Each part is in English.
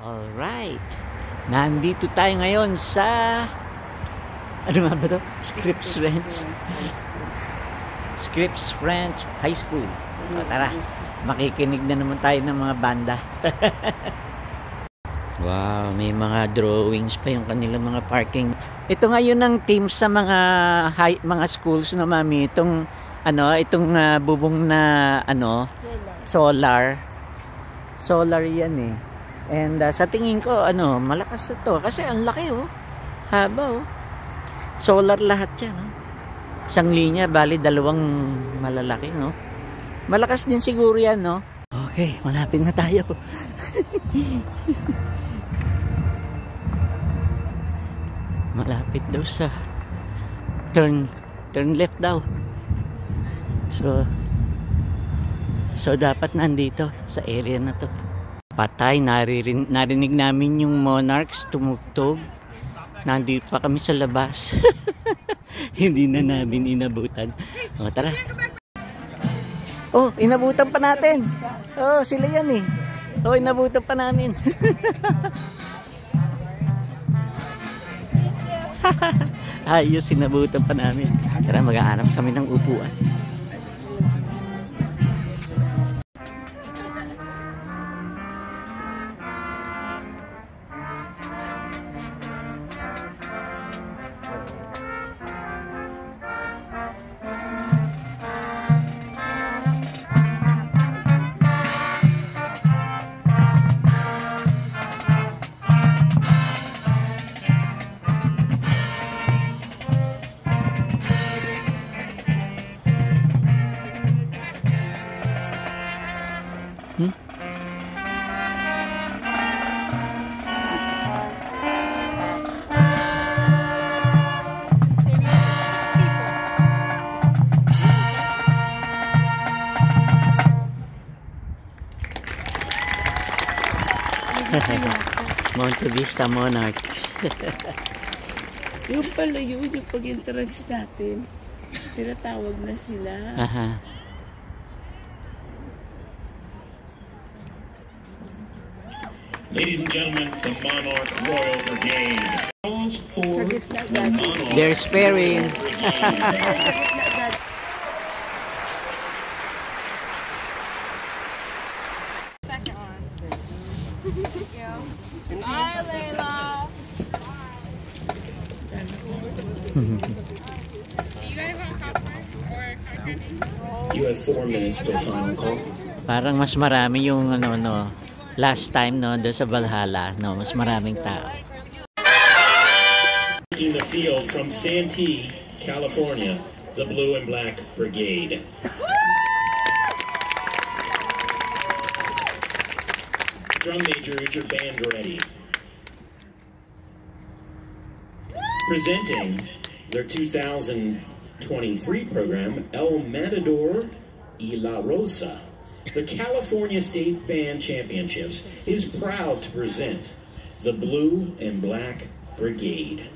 Alright. Nandito tayo ngayon sa... Ano nga ba to? Scripps Ranch. Scripps Ranch High School. O, tara, makikinig na naman tayo ng mga banda. wow, may mga drawings pa yung kanilang mga parking. Ito ngayon ang team sa mga high, mga schools no mami. Itong ano, itong uh, bubong na ano, solar. Solar 'yan eh. And uh, sa tingin ko, ano, malakas ito. Kasi ang laki, oh. Haba, oh. Solar lahat yan, oh. Isang linya, bali dalawang malalaki, no? Malakas din siguro yan, no? Okay, malapit na tayo. malapit daw sa turn turn left daw. So, so dapat nandito sa area na to patay. Naririn, narinig namin yung monarchs tumugtog. Nandito pa kami sa labas. Hindi na namin inabutan. O, tara. Oh, inabutan pa natin. Oh, sila yan eh. Oh, inabutan pa namin. Ayos, inabutan pa namin. Tara, mag-aanap kami ng upuan. Monte Vista Monarchs. yung pala yun, yung pag-entrance natin. Tinatawag na sila. Aha. Ladies and gentlemen, the Monarch Royal Brigade. Calls for the Monarch They're sparing. final call. Parang mas marami yung ano no last time no doon sa Valhalla no mas maraming tao. Taking the field from Santee, California, the Blue and Black Brigade. Drum major, is your band ready? Presenting their 2023 program, El Matador y La Rosa. The California State Band Championships is proud to present the Blue and Black Brigade.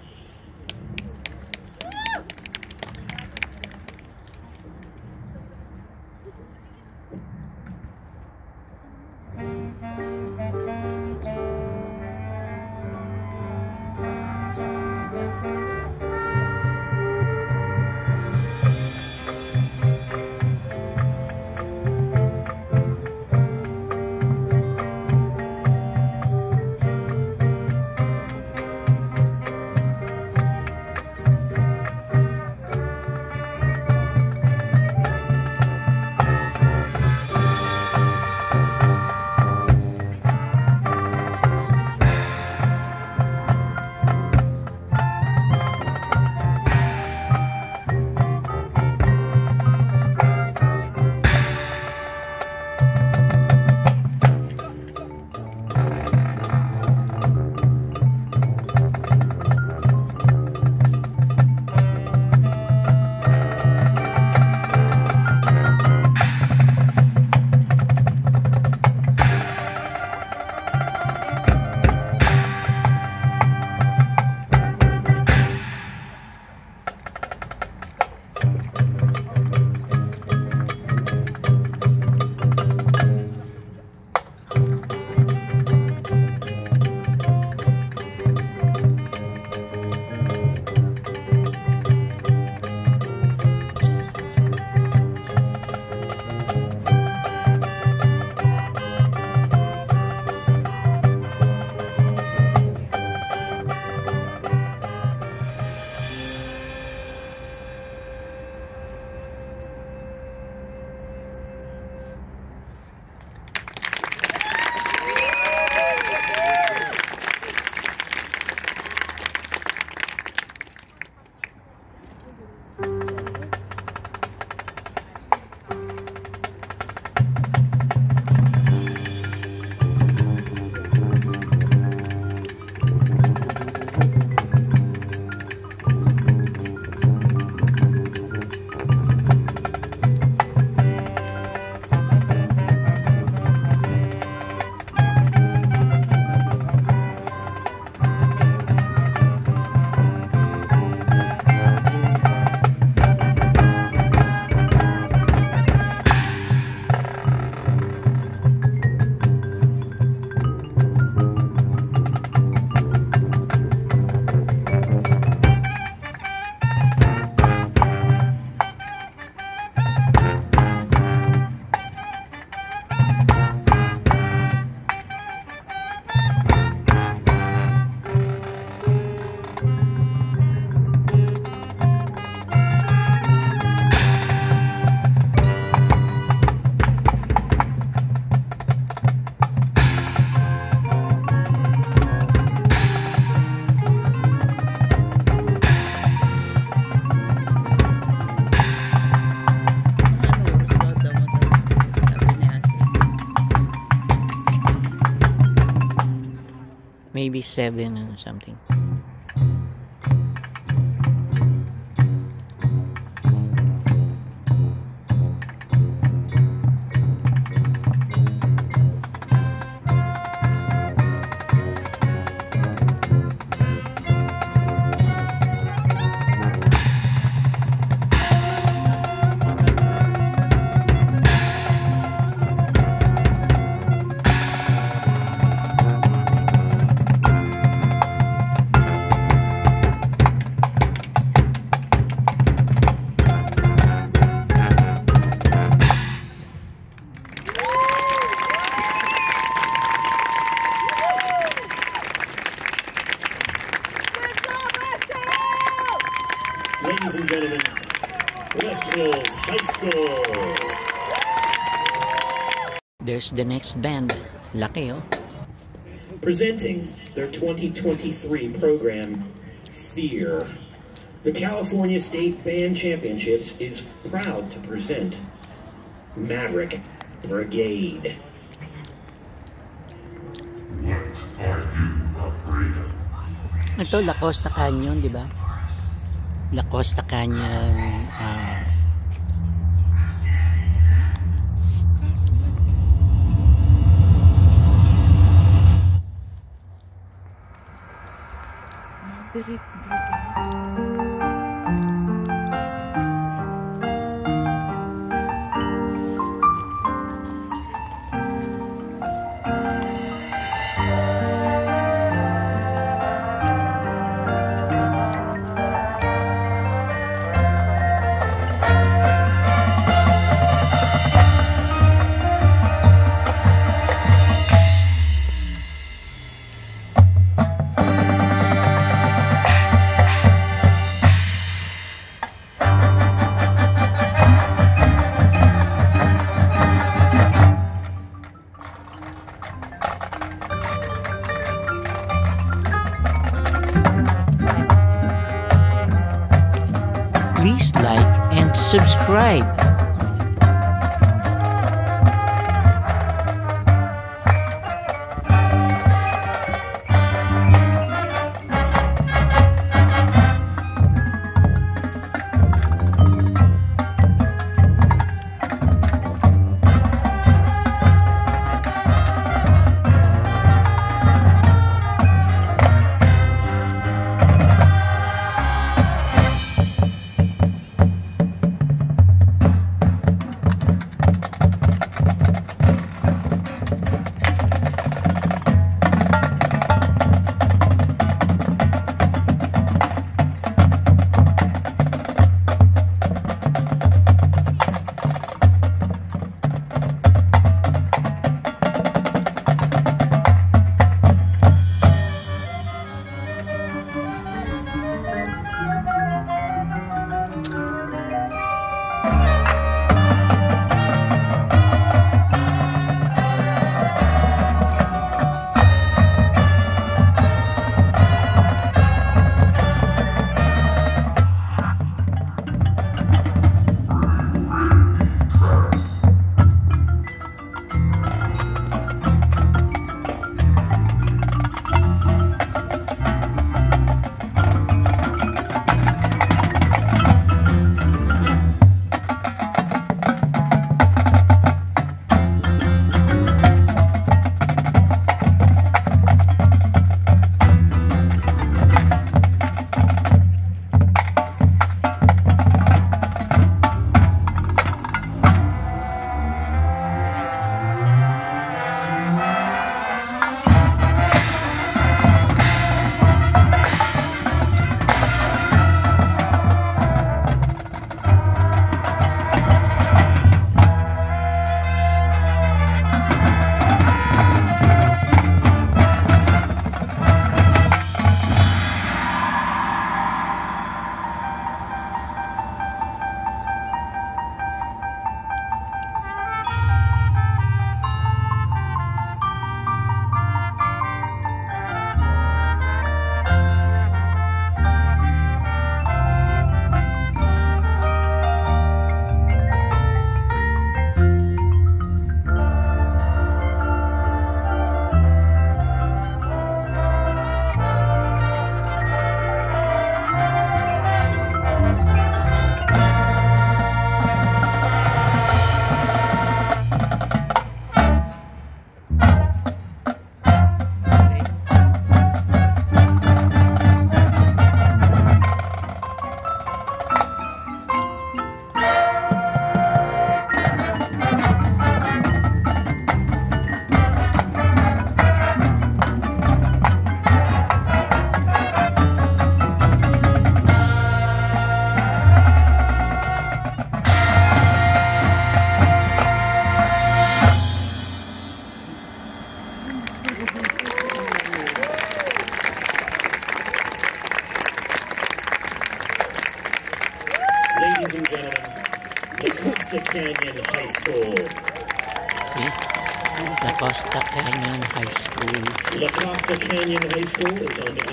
Maybe 7 and something. The next band. Laki oh. Presenting their 2023 program, Fear. The California State Band Championships is proud to present Maverick Brigade. Ito, La Costa Canyon, di ba? La Costa Canyon. ah, Maverick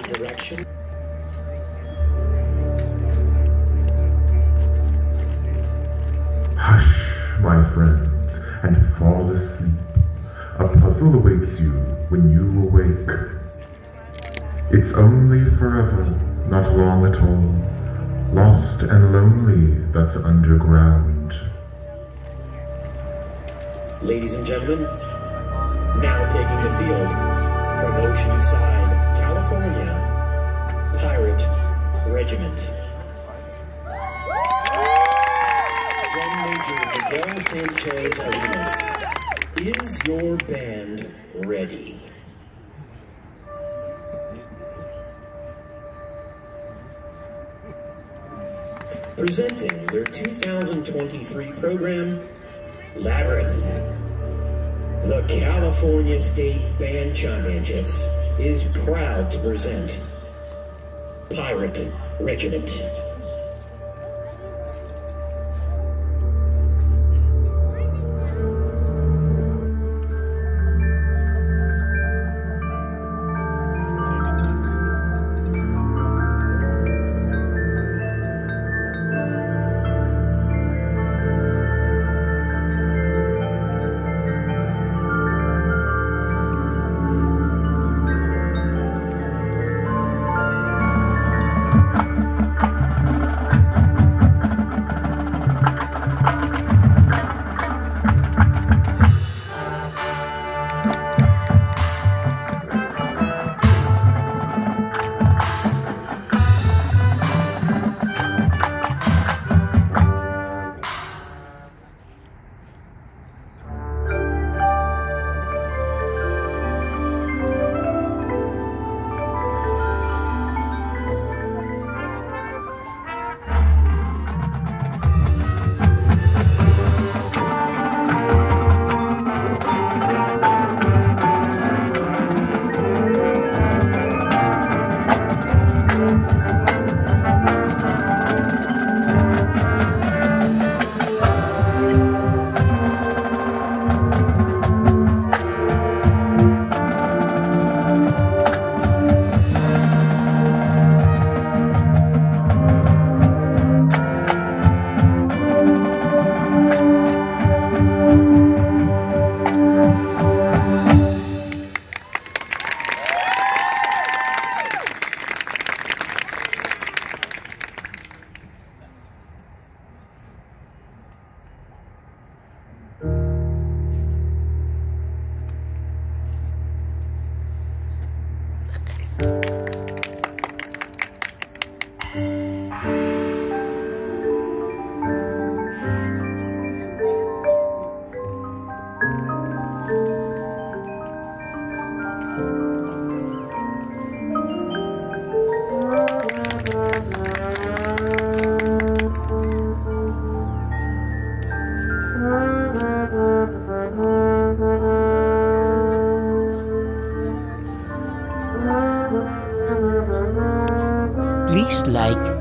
direction Hush, my friends, and fall asleep. A puzzle awaits you when you awake. It's only forever, not long at all. Lost and lonely, that's underground. Ladies and gentlemen, now taking the field from Oceanside, California, Pirate Regiment. Drum Major Miguel Sanchez Arenas, is your band ready? Presenting their 2023 program, Labyrinth. The California State Band Championships is proud to present Pirate Regiment.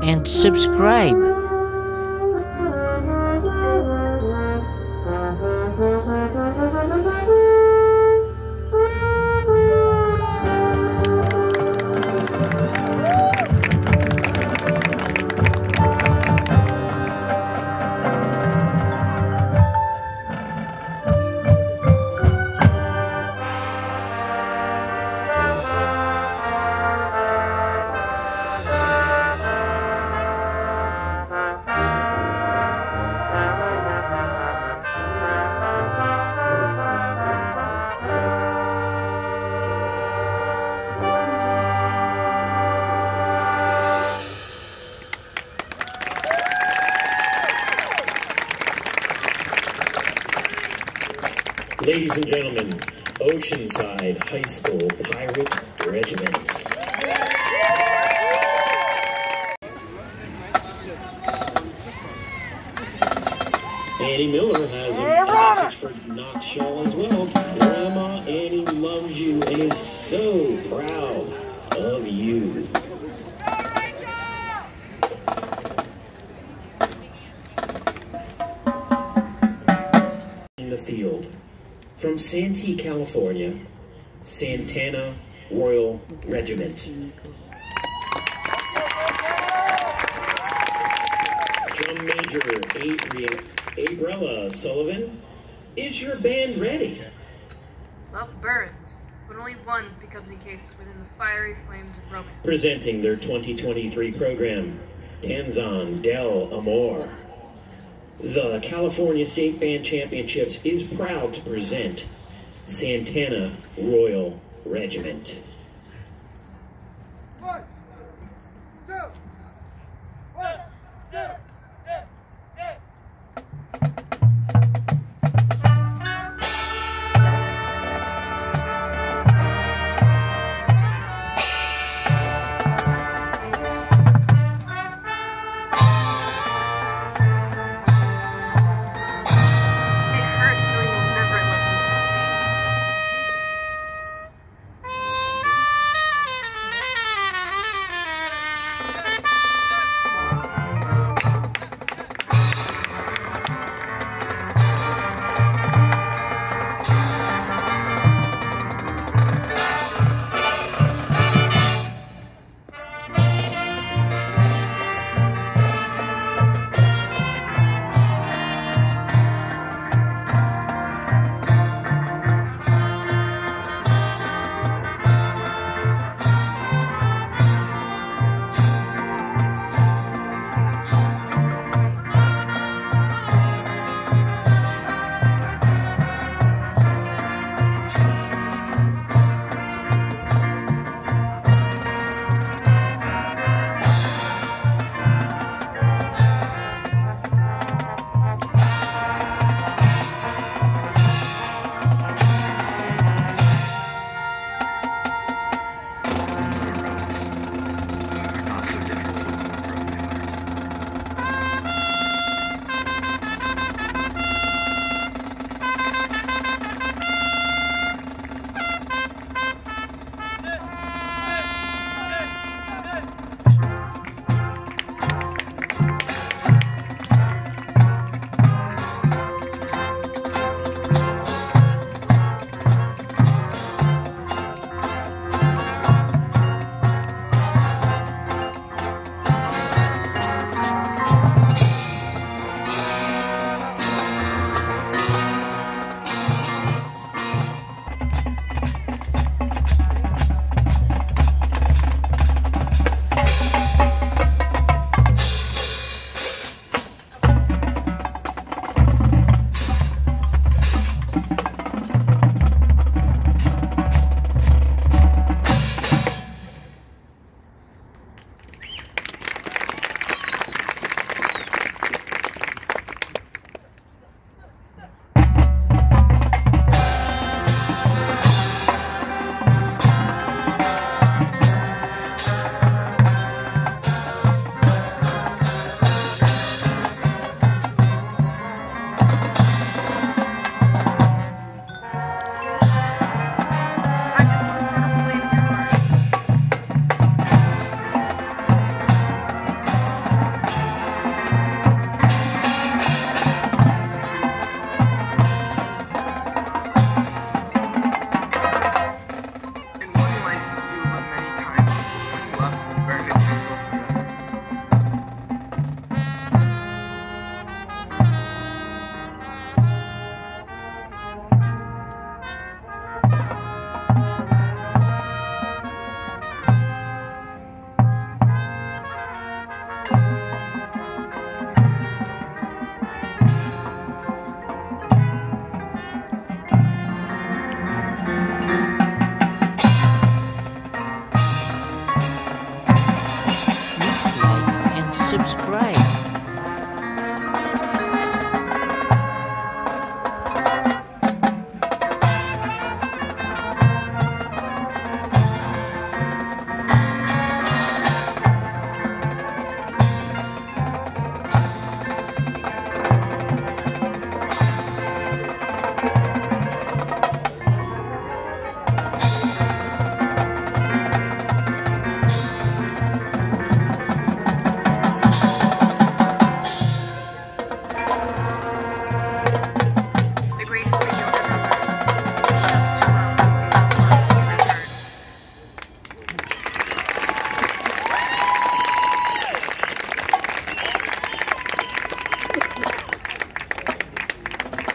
And subscribe. Oceanside High School Pirate Regiment. Annie Miller has a message for Knox Shaw as well. California, Santana Royal Regiment. Drum Major Adrian Abrella Sullivan, is your band ready? Love burns, but only one becomes encased within the fiery flames of romance. Presenting their 2023 program, Danzon del Amor. The California State Band Championships is proud to present Santana Royal Regiment.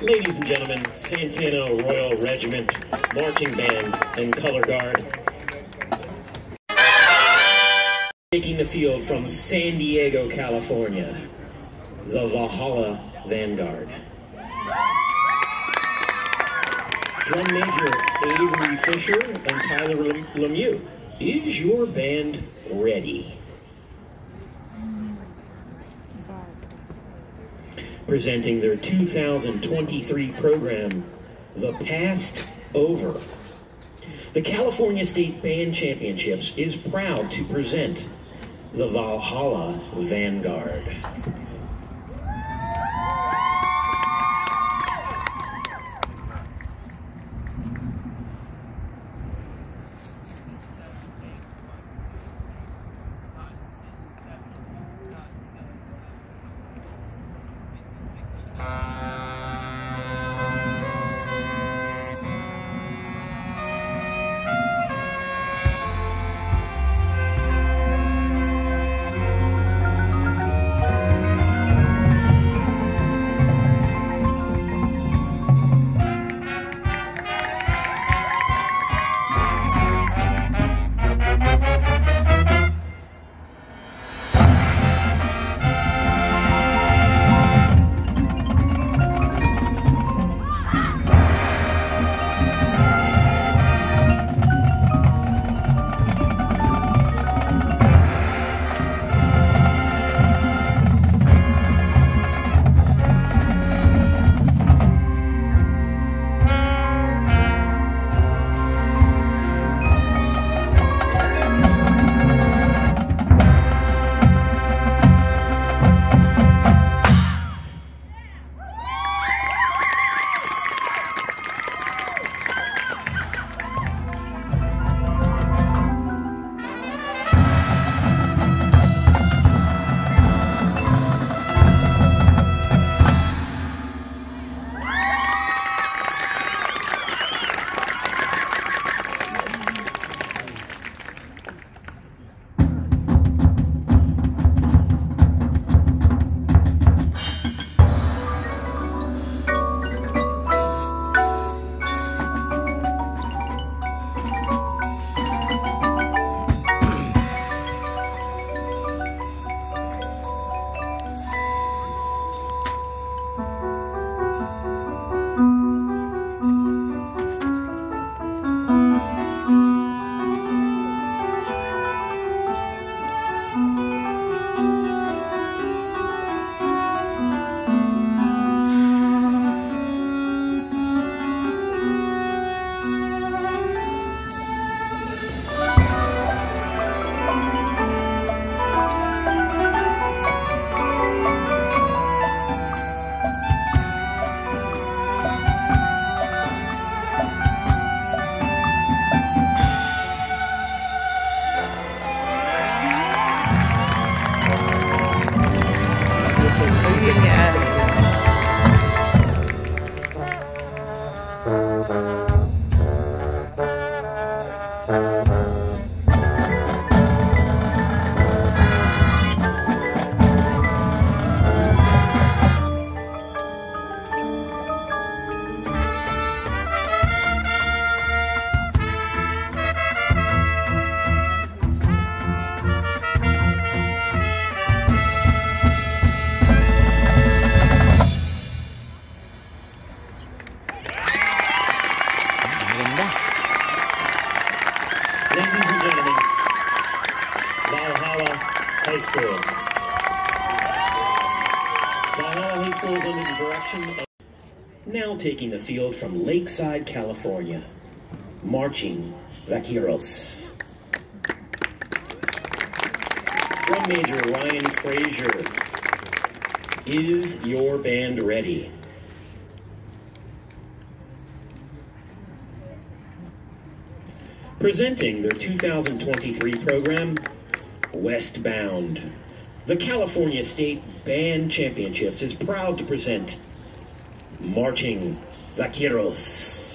Ladies and gentlemen, Santana Royal Regiment, Marching Band, and Color Guard. Taking the field from San Diego, California, the Valhalla Vanguard. Drum Major Avery Fisher and Tyler Lemieux. Is your band ready? Presenting their 2023 program, The Past Over. The California State Band Championships is proud to present the Valhalla Vanguard. Taking the field from Lakeside, California, marching Vaqueros. Drum Major Ryan Frazier. Is your band ready? Presenting their 2023 program, Westbound. The California State Band Championships is proud to present Marching Vaqueros.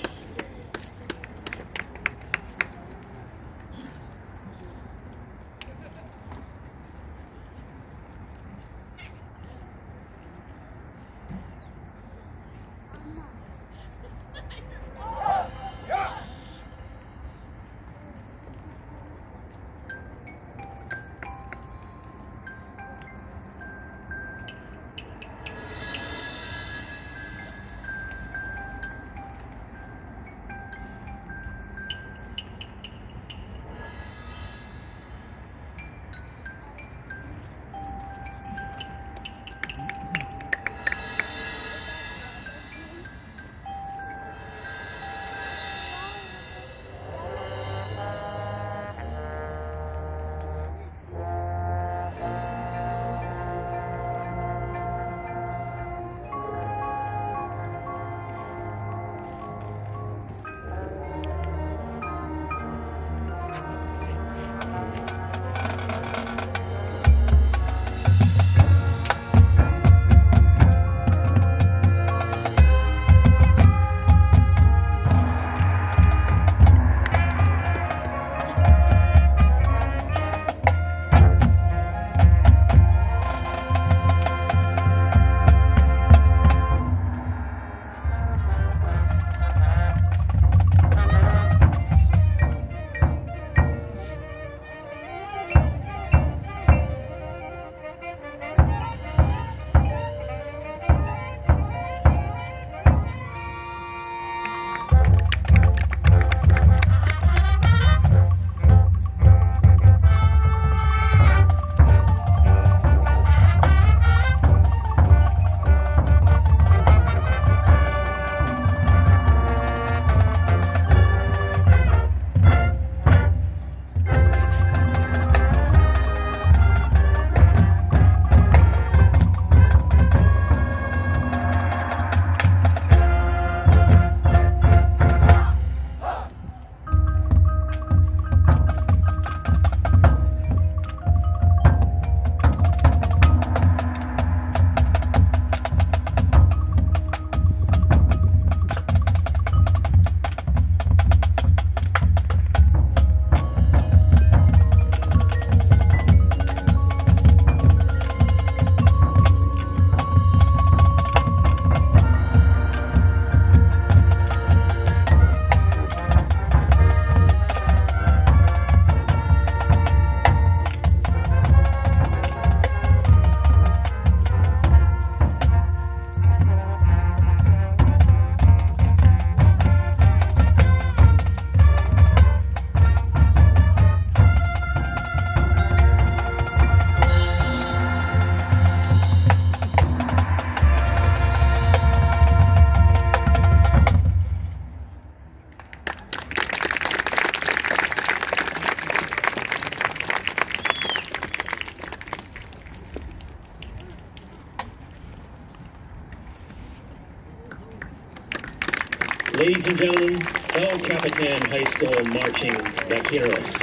And gentlemen, El Capitan High School Marching Vaqueros.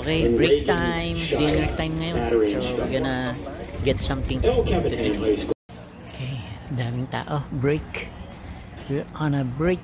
Okay, break time, dinner time ngayon. So, we're gonna get something El Capitan High School. Okay, daming tao. Break. We're on a break.